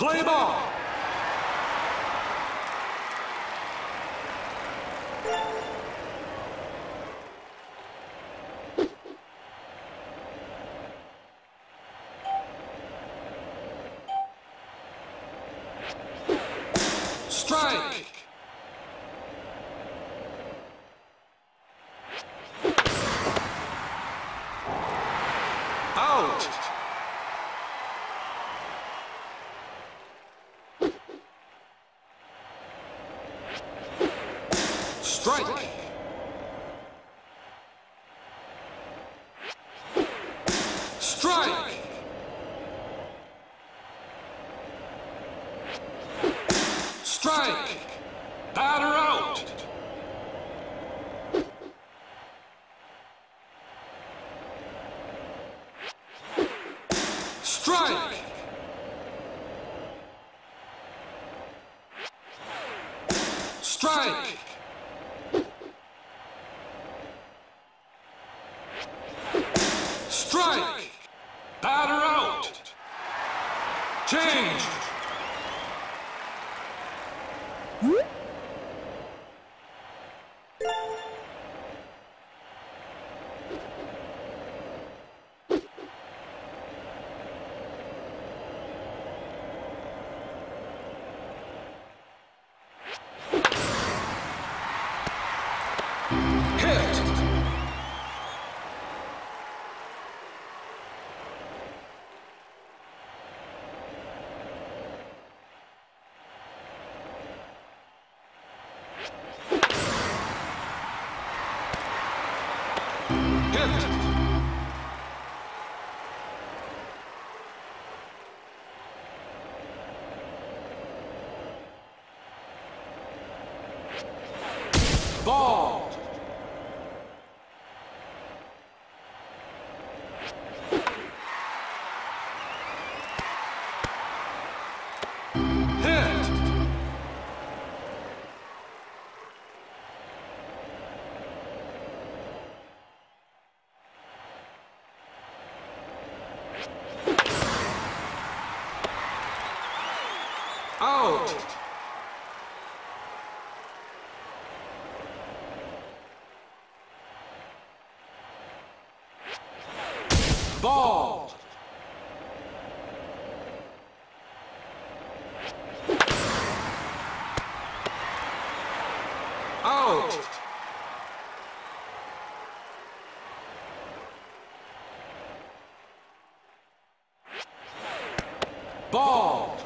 Play ball. Strike. Out. Strike. Strike. Strike. Batter out. Strike. Strike. Strike. Batter out. Change. Hit. Hit. Out. Ball. Out. Ball.